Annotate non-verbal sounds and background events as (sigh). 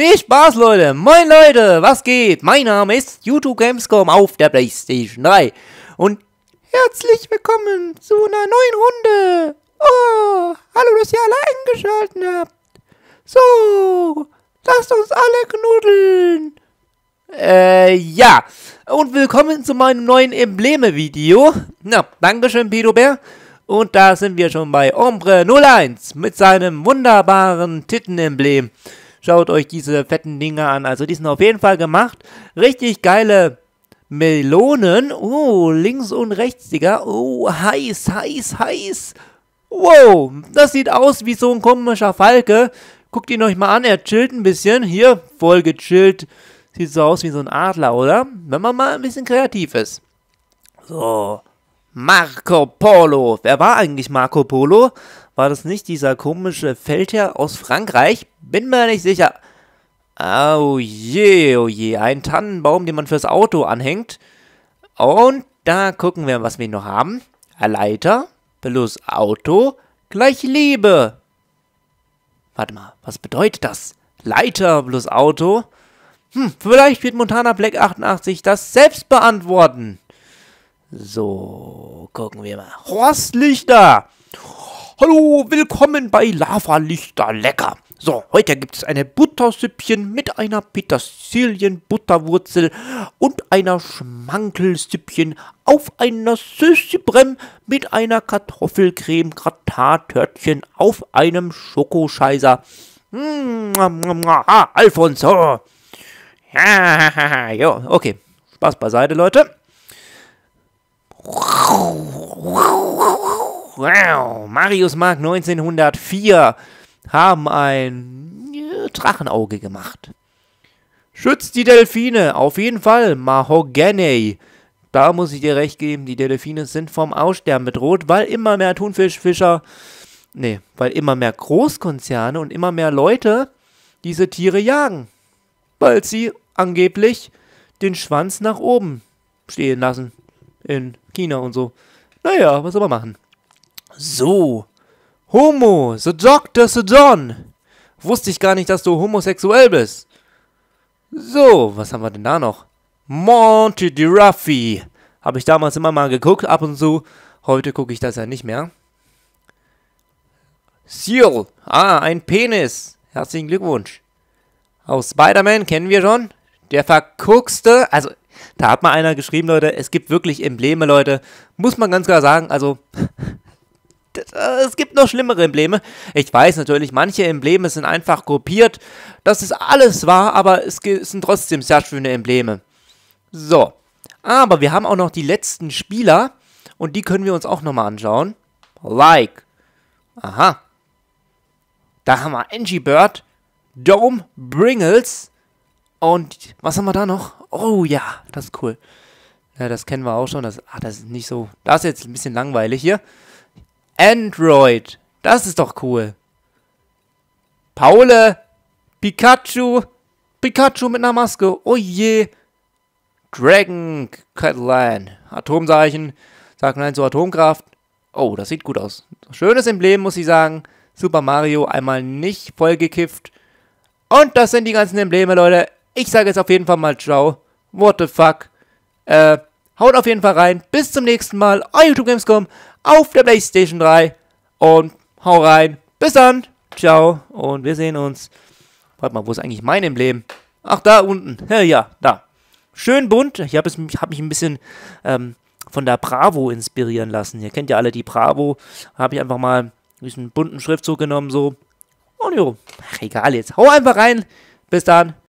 Nee, Spaß, Leute. Moin, Leute. Was geht? Mein Name ist YouTube Gamescom auf der Playstation 3. Und herzlich willkommen zu einer neuen Runde. Oh, hallo, dass ihr alle eingeschaltet habt. So, lasst uns alle knuddeln. Äh, ja. Und willkommen zu meinem neuen Embleme-Video. Na, Dankeschön, Pido Bär. Und da sind wir schon bei Ombre 01 mit seinem wunderbaren Tittenemblem. Schaut euch diese fetten Dinger an. Also die sind auf jeden Fall gemacht. Richtig geile Melonen. Oh, links und rechts, Digga. Oh, heiß, heiß, heiß. Wow, das sieht aus wie so ein komischer Falke. Guckt ihn euch mal an, er chillt ein bisschen. Hier, voll gechillt. Sieht so aus wie so ein Adler, oder? Wenn man mal ein bisschen kreativ ist. So. Marco Polo. Wer war eigentlich Marco Polo? War das nicht dieser komische Feldherr aus Frankreich? Bin mir nicht sicher. Oh je, oh je. Ein Tannenbaum, den man fürs Auto anhängt. Und da gucken wir, was wir noch haben. Leiter plus Auto gleich Liebe. Warte mal, was bedeutet das? Leiter plus Auto? Hm, vielleicht wird Montana Black 88 das selbst beantworten. So, gucken wir mal. Horstlichter! Hallo, willkommen bei Lava Lichter Lecker. So, heute gibt es eine Buttersüppchen mit einer Petersilien-Butterwurzel und einer Schmankelsüppchen auf einer Süßbrem mit einer Kartoffelcreme Gratatörtchen auf einem Schokoscheißer. Mmh, ah, Alfonso. (laughs) Ja, jo, okay. Spaß beiseite, Leute. Marius Mark 1904 haben ein Drachenauge gemacht. Schützt die Delfine, auf jeden Fall. Mahogany. Da muss ich dir recht geben, die Delfine sind vom Aussterben bedroht, weil immer mehr Thunfischfischer, nee, weil immer mehr Großkonzerne und immer mehr Leute diese Tiere jagen. Weil sie angeblich den Schwanz nach oben stehen lassen. In China und so. Naja, was soll man machen? So. Homo, the Doctor, the Don. Wusste ich gar nicht, dass du homosexuell bist. So, was haben wir denn da noch? Monty D. Ruffy. Habe ich damals immer mal geguckt, ab und zu. Heute gucke ich das ja nicht mehr. Seal. Ah, ein Penis. Herzlichen Glückwunsch. Aus Spider-Man kennen wir schon. Der verguckste, also da hat mal einer geschrieben, Leute, es gibt wirklich Embleme, Leute. Muss man ganz klar sagen, also (laughs) äh, es gibt noch schlimmere Embleme. Ich weiß natürlich, manche Embleme sind einfach kopiert. Das ist alles wahr, aber es sind trotzdem sehr schöne Embleme. So. Aber wir haben auch noch die letzten Spieler. Und die können wir uns auch nochmal anschauen. Like. Aha. Da haben wir Angie Bird, Dome Bringles. Und was haben wir da noch? Oh ja, das ist cool. Ja, das kennen wir auch schon. Das, ach, das ist nicht so. Das ist jetzt ein bisschen langweilig hier. Android. Das ist doch cool. Paule. Pikachu. Pikachu mit einer Maske. Oh je. Dragon Catalan. Atomzeichen. Sagt nein zur Atomkraft. Oh, das sieht gut aus. Schönes Emblem, muss ich sagen. Super Mario einmal nicht vollgekifft. Und das sind die ganzen Embleme, Leute. Ich sage jetzt auf jeden Fall mal ciao. What the fuck. Äh, haut auf jeden Fall rein. Bis zum nächsten Mal. Euer YouTube Gamescom auf der Playstation 3. Und hau rein. Bis dann. Ciao. Und wir sehen uns. Warte mal, wo ist eigentlich mein Emblem? Ach, da unten. Ja, ja da. Schön bunt. Ich habe hab mich ein bisschen ähm, von der Bravo inspirieren lassen. Ihr kennt ja alle die Bravo. Habe ich einfach mal diesen bunten Schriftzug genommen, so. Und jo, ach, egal jetzt. Hau einfach rein. Bis dann.